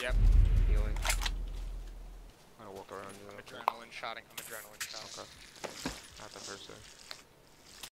Yep. Healing. I'm gonna walk around. I'm adrenaline shotting. I'm adrenaline shotting. Okay.